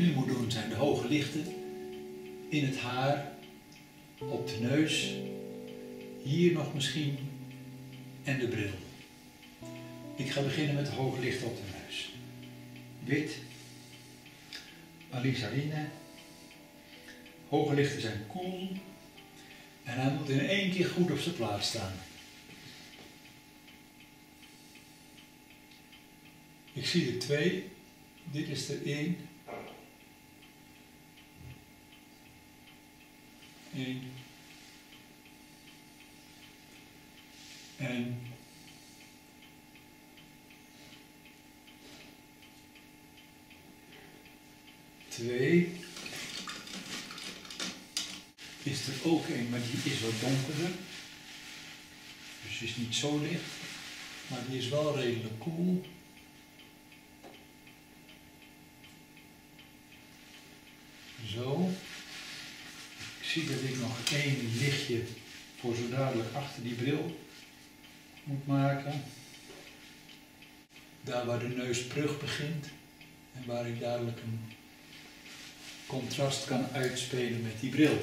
nu moet doen zijn de hoge lichten in het haar, op de neus, hier nog misschien en de bril. Ik ga beginnen met de hoge lichten op de neus. Wit, alizaline. Hoge lichten zijn koel en hij moet in één keer goed op zijn plaats staan. Ik zie er twee. Dit is er één. Eén. En twee. Is er ook een, maar die is wat donkerder. Dus is niet zo licht. Maar die is wel redelijk koel. Ik zie dat ik nog één lichtje voor zo dadelijk achter die bril moet maken. Daar waar de neusbrug begint en waar ik duidelijk een contrast kan uitspelen met die bril.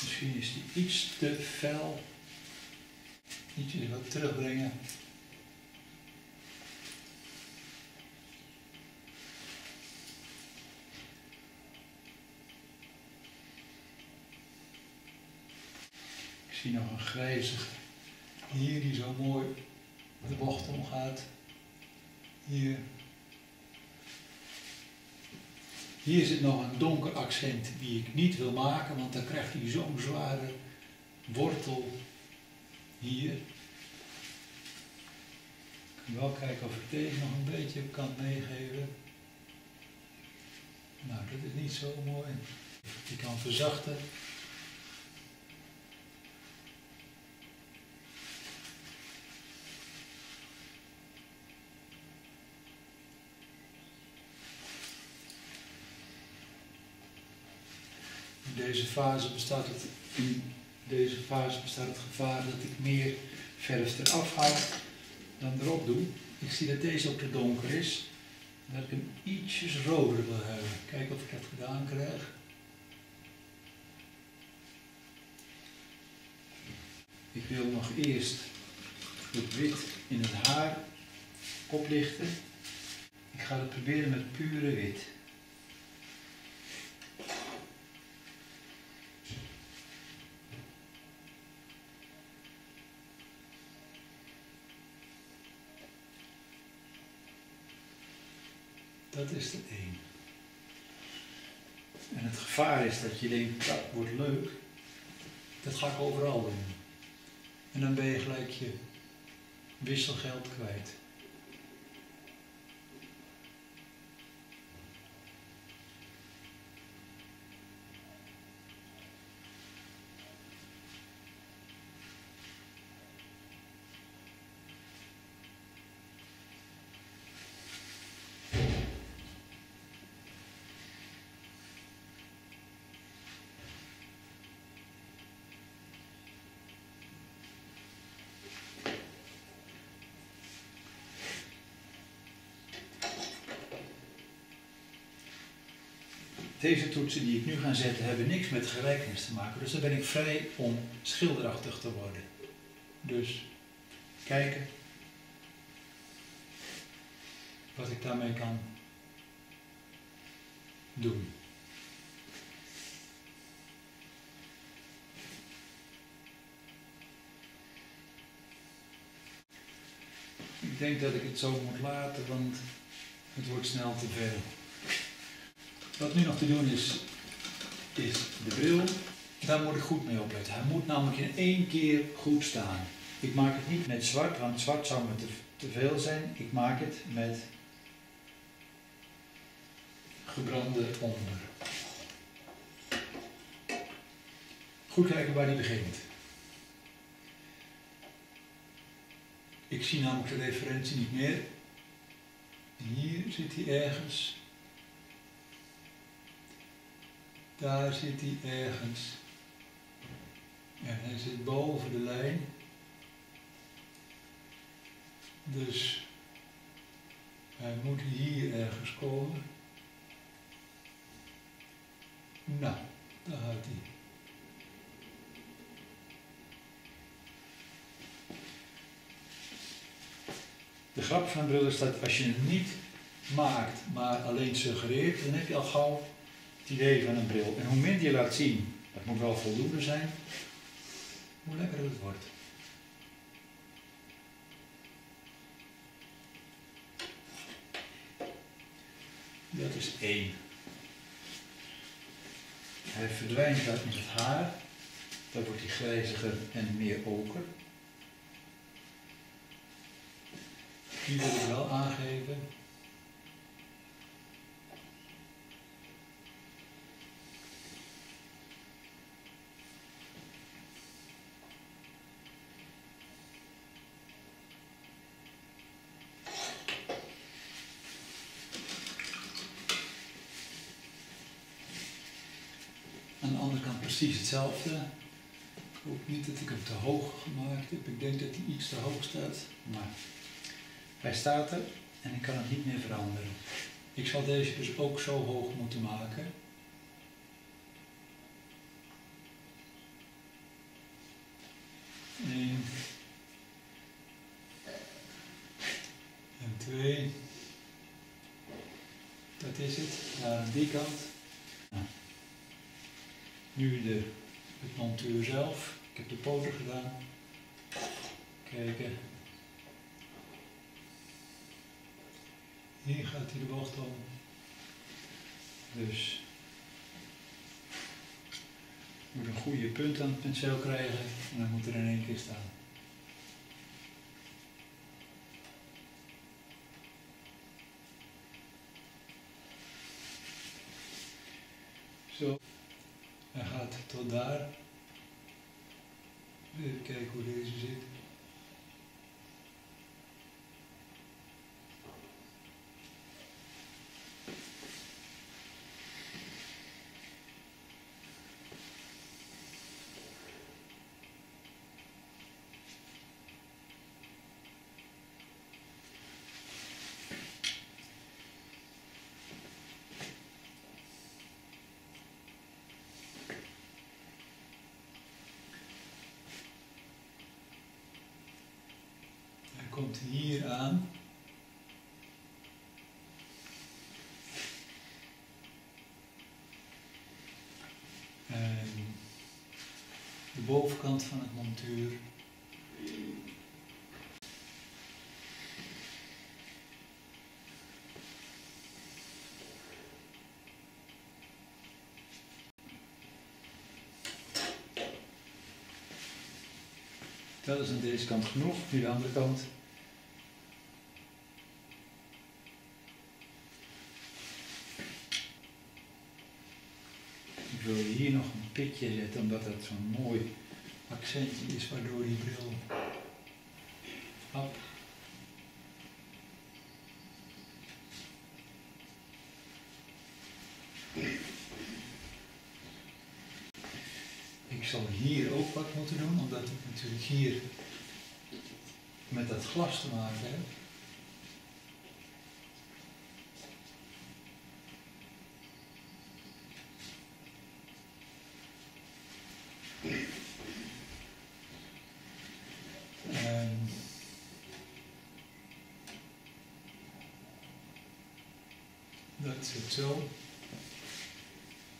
Misschien is die iets te fel. Ietsje wat terugbrengen. Zie nog een grijzige hier die zo mooi de bocht omgaat. Hier. Hier zit nog een donker accent die ik niet wil maken, want dan krijgt hij zo'n zware wortel hier. Ik kan wel kijken of ik deze nog een beetje kan meegeven. Nou, dat is niet zo mooi. Die kan verzachten. Deze fase bestaat het, in deze fase bestaat het gevaar dat ik meer verf eraf haal dan erop doe. Ik zie dat deze ook te donker is. En dat ik hem ietsjes roder wil hebben. Kijken of ik dat gedaan krijg. Ik wil nog eerst het wit in het haar oplichten. Ik ga het proberen met pure wit. Dat is de één. En het gevaar is dat je denkt, dat wordt leuk. Dat ga ik overal doen. En dan ben je gelijk je wisselgeld kwijt. Deze toetsen die ik nu ga zetten hebben niks met gelijkenis te maken, dus dan ben ik vrij om schilderachtig te worden. Dus kijken wat ik daarmee kan doen. Ik denk dat ik het zo moet laten, want het wordt snel te veel. Wat nu nog te doen is, is de bril. Daar moet ik goed mee opletten. Hij moet namelijk in één keer goed staan. Ik maak het niet met zwart, want zwart zou me te, veel zijn. Ik maak het met gebrande onder. Goed kijken waar hij begint. Ik zie namelijk de referentie niet meer. Hier zit hij ergens. Daar zit hij ergens. En hij zit boven de lijn. Dus hij moet hier ergens komen. Nou, daar gaat hij. De grap van bril is dat als je hem niet maakt, maar alleen suggereert, dan heb je al gauw idee van een bril. En hoe minder je laat zien, dat moet wel voldoende zijn, hoe lekkerder het wordt. Dat is één. Hij verdwijnt uit met het haar. Dan wordt hij grijziger en meer oker. Die wil ik wel aangeven. Kant precies hetzelfde. Ik hoop niet dat ik hem te hoog gemaakt heb. Ik denk dat hij iets te hoog staat. Maar hij staat er en ik kan het niet meer veranderen. Ik zal deze dus ook zo hoog moeten maken. Eén. En twee. Dat is het. Daar aan die kant. Nu de, het montuur zelf. Ik heb de poten gedaan. Kijken. Hier gaat hij de bocht om. Dus je moet een goede punt aan het penseel krijgen en dan moet er in één keer staan. Zo, hij gaat tot daar. Even kijken hoe komt hier aan. En de bovenkant van het montuur. Dat is aan deze kant genoeg, nu de andere kant. Ik wil hier nog een omdat dat zo'n mooi accentje is, waardoor die bril. Ik zal hier ook wat moeten doen, omdat ik natuurlijk hier met dat glas te maken heb. Zo.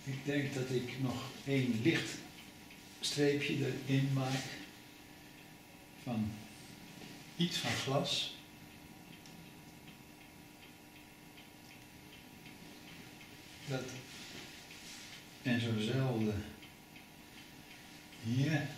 Ik denk dat ik nog één licht streepje erin maak van iets van glas. Dat en hier.